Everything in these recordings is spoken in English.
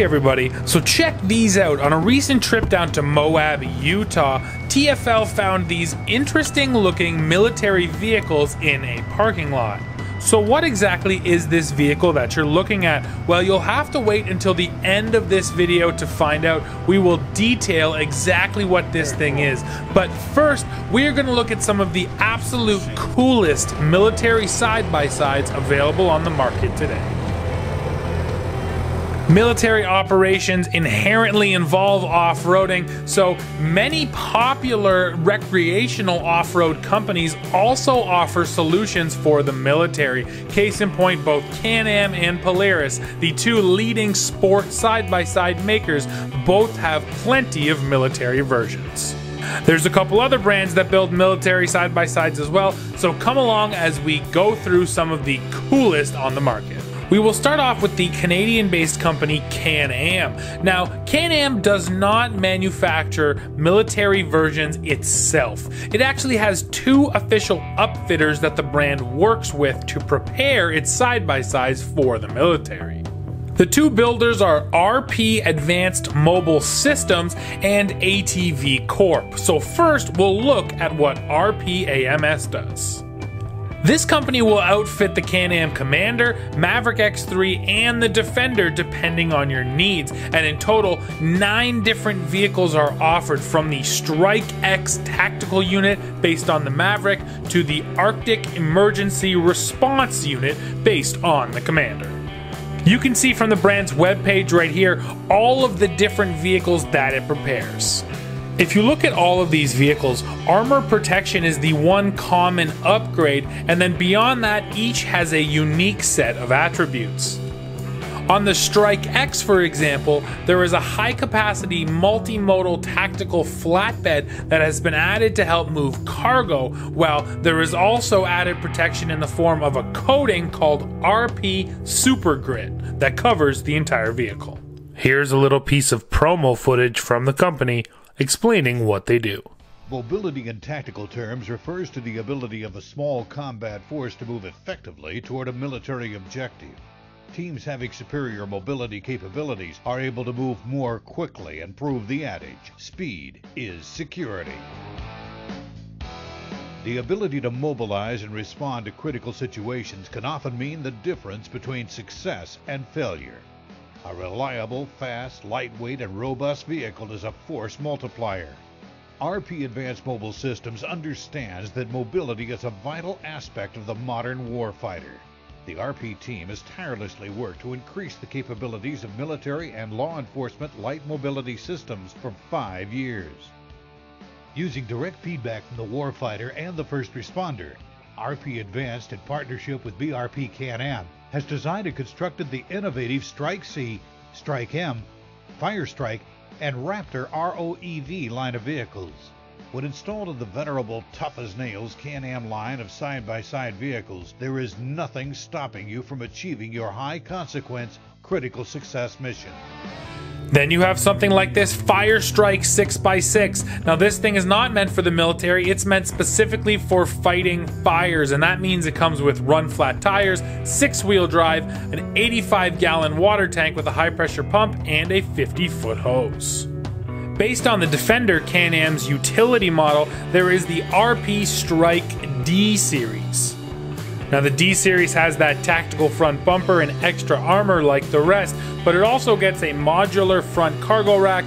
Hey everybody, so check these out. On a recent trip down to Moab, Utah, TFL found these interesting looking military vehicles in a parking lot. So what exactly is this vehicle that you're looking at? Well, you'll have to wait until the end of this video to find out. We will detail exactly what this thing is. But first, we're going to look at some of the absolute coolest military side-by-sides available on the market today. Military operations inherently involve off roading, so many popular recreational off road companies also offer solutions for the military. Case in point, both Can Am and Polaris, the two leading sport side by side makers, both have plenty of military versions. There's a couple other brands that build military side by sides as well, so come along as we go through some of the coolest on the market. We will start off with the Canadian based company Can Am. Now, Can Am does not manufacture military versions itself. It actually has two official upfitters that the brand works with to prepare its side by sides for the military. The two builders are RP Advanced Mobile Systems and ATV Corp. So, first, we'll look at what RP AMS does. This company will outfit the Can-Am Commander, Maverick X3, and the Defender depending on your needs. And in total, nine different vehicles are offered from the Strike X tactical unit based on the Maverick to the Arctic Emergency Response unit based on the Commander. You can see from the brand's webpage right here all of the different vehicles that it prepares. If you look at all of these vehicles, armor protection is the one common upgrade, and then beyond that, each has a unique set of attributes. On the Strike X, for example, there is a high capacity multimodal tactical flatbed that has been added to help move cargo, while there is also added protection in the form of a coating called RP Super Grit that covers the entire vehicle. Here's a little piece of promo footage from the company explaining what they do. Mobility in tactical terms refers to the ability of a small combat force to move effectively toward a military objective. Teams having superior mobility capabilities are able to move more quickly and prove the adage speed is security. The ability to mobilize and respond to critical situations can often mean the difference between success and failure. A reliable, fast, lightweight, and robust vehicle is a force multiplier. RP Advanced Mobile Systems understands that mobility is a vital aspect of the modern warfighter. The RP team has tirelessly worked to increase the capabilities of military and law enforcement light mobility systems for five years. Using direct feedback from the warfighter and the first responder, RP Advanced, in partnership with BRP Can Am, has designed and constructed the innovative Strike C, Strike M, Fire Strike, and Raptor ROEV line of vehicles. When installed in the venerable tough as nails Can Am line of side by side vehicles, there is nothing stopping you from achieving your high consequence, critical success mission. Then you have something like this Fire Strike 6x6. Now, this thing is not meant for the military, it's meant specifically for fighting fires, and that means it comes with run flat tires, six wheel drive, an 85 gallon water tank with a high pressure pump, and a 50 foot hose. Based on the Defender Can Am's utility model, there is the RP Strike D series. Now, the D series has that tactical front bumper and extra armor like the rest, but it also gets a modular front cargo rack,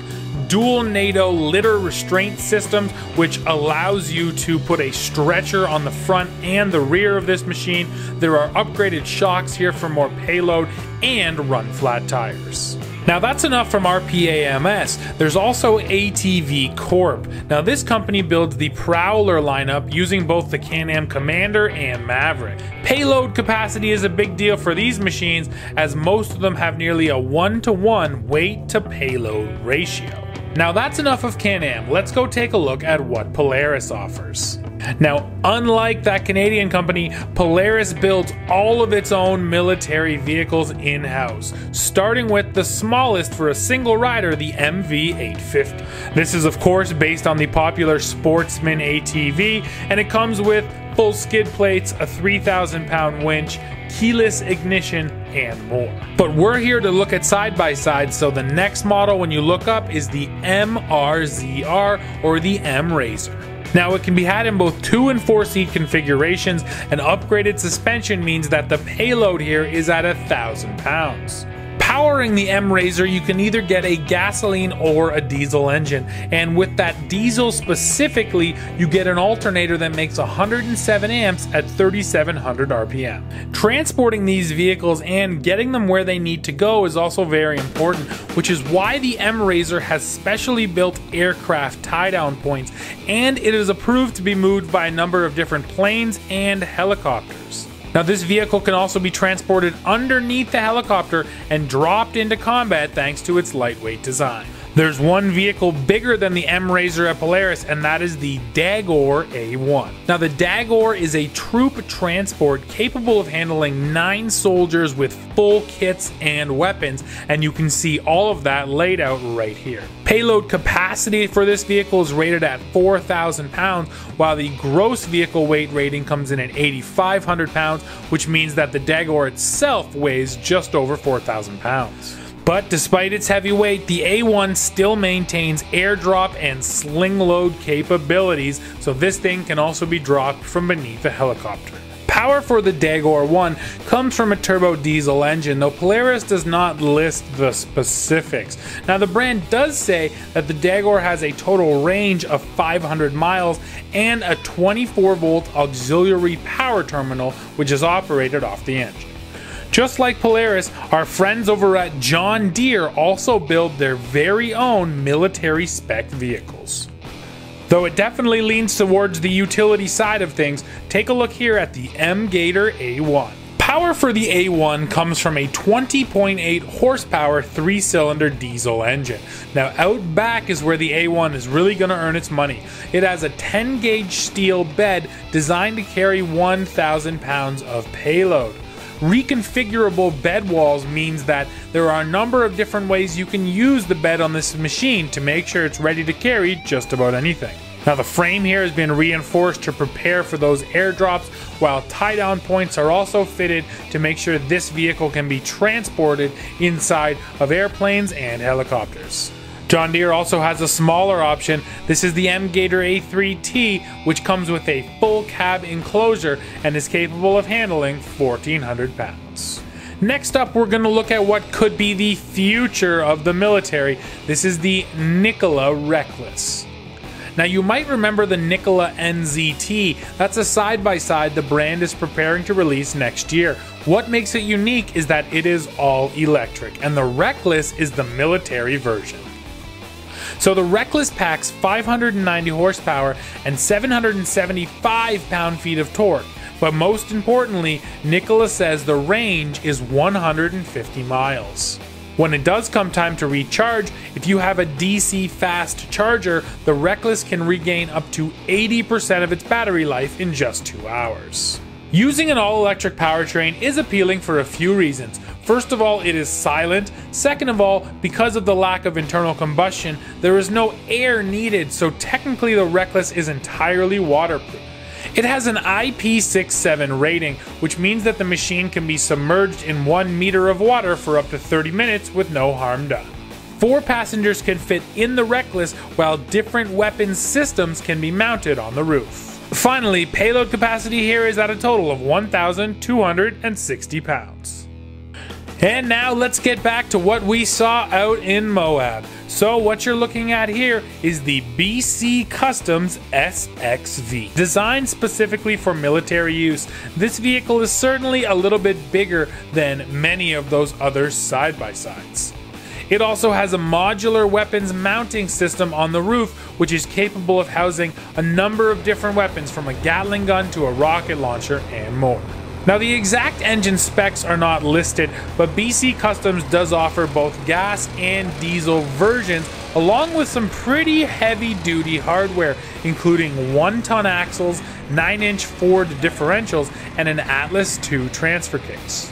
dual NATO litter restraint systems, which allows you to put a stretcher on the front and the rear of this machine. There are upgraded shocks here for more payload and run flat tires. Now that's enough from RPAMS. There's also ATV Corp. Now this company builds the Prowler lineup using both the Can-Am Commander and Maverick. Payload capacity is a big deal for these machines as most of them have nearly a 1 to 1 weight to payload ratio. Now that's enough of Can-Am. Let's go take a look at what Polaris offers. Now, unlike that Canadian company, Polaris builds all of its own military vehicles in house, starting with the smallest for a single rider, the MV850. This is, of course, based on the popular Sportsman ATV, and it comes with full skid plates, a 3,000 pound winch, keyless ignition, and more. But we're here to look at side by side, so the next model when you look up is the MRZR or the M Razor. Now, it can be had in both 2 and 4 seat configurations, and upgraded suspension means that the payload here is at a thousand pounds. Powering the M Razor, you can either get a gasoline or a diesel engine, and with that diesel specifically, you get an alternator that makes 107 amps at 3700 RPM. Transporting these vehicles and getting them where they need to go is also very important, which is why the M Razor has specially built aircraft tie down points, and it is approved to be moved by a number of different planes and helicopters. Now, this vehicle can also be transported underneath the helicopter and dropped into combat thanks to its lightweight design. There's one vehicle bigger than the M Razor at Polaris, and that is the Dagor A1. Now, the Dagor is a troop transport capable of handling nine soldiers with full kits and weapons, and you can see all of that laid out right here. Payload capacity for this vehicle is rated at 4,000 pounds, while the gross vehicle weight rating comes in at 8,500 pounds, which means that the Dagor itself weighs just over 4,000 pounds. But despite its heavy weight, the A1 still maintains airdrop and sling load capabilities, so this thing can also be dropped from beneath a helicopter. Power for the Dagor 1 comes from a turbo diesel engine, though Polaris does not list the specifics. Now, the brand does say that the Dagor has a total range of 500 miles and a 24 volt auxiliary power terminal, which is operated off the engine. Just like Polaris, our friends over at John Deere also build their very own military spec vehicles. Though it definitely leans towards the utility side of things, take a look here at the M Gator A1. Power for the A1 comes from a 20.8 horsepower three cylinder diesel engine. Now, out back is where the A1 is really going to earn its money. It has a 10 gauge steel bed designed to carry 1,000 pounds of payload. Reconfigurable bed walls means that there are a number of different ways you can use the bed on this machine to make sure it's ready to carry just about anything. Now the frame here has been reinforced to prepare for those airdrops, while tie-down points are also fitted to make sure this vehicle can be transported inside of airplanes and helicopters. John Deere also has a smaller option. This is the M Gator A3T, which comes with a full cab enclosure and is capable of handling 1,400 pounds. Next up, we're going to look at what could be the future of the military. This is the Nikola Reckless. Now, you might remember the Nikola NZT. That's a side by side the brand is preparing to release next year. What makes it unique is that it is all electric, and the Reckless is the military version. So the Reckless packs 590 horsepower and 775 pound feet of torque. But most importantly, Nikola says the range is 150 miles. When it does come time to recharge, if you have a DC fast charger, the Reckless can regain up to 80% of its battery life in just two hours. Using an all electric powertrain is appealing for a few reasons. First of all, it is silent. Second of all, because of the lack of internal combustion, there is no air needed, so technically the Reckless is entirely waterproof. It has an IP67 rating, which means that the machine can be submerged in 1 meter of water for up to 30 minutes with no harm done. Four passengers can fit in the Reckless, while different weapons systems can be mounted on the roof. Finally, payload capacity here is at a total of 1,260 pounds. And now let's get back to what we saw out in Moab. So what you're looking at here is the BC Customs SXV. Designed specifically for military use, this vehicle is certainly a little bit bigger than many of those other side-by-sides. It also has a modular weapons mounting system on the roof, which is capable of housing a number of different weapons from a Gatling gun to a rocket launcher and more. Now the exact engine specs are not listed, but BC Customs does offer both gas and diesel versions along with some pretty heavy duty hardware including 1 ton axles, 9 inch Ford differentials, and an Atlas II transfer case.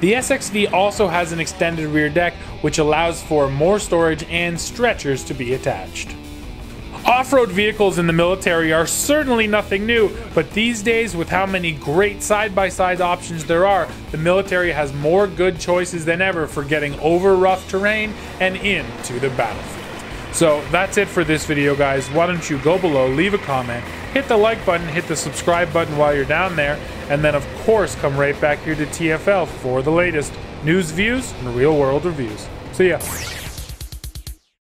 The SXV also has an extended rear deck which allows for more storage and stretchers to be attached. Off-road vehicles in the military are certainly nothing new, but these days with how many great side-by-side options there are, the military has more good choices than ever for getting over rough terrain and into the battlefield. So that's it for this video guys. Why don't you go below, leave a comment, hit the like button, hit the subscribe button while you're down there, and then of course come right back here to TFL for the latest news, views, and real world reviews. See ya.